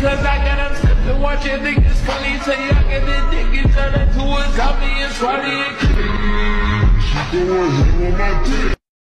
cause I got them slipping. watching niggas funny. it's funny. Say I get the dick and turn into a zombie and swallow it. She going hang on my dick.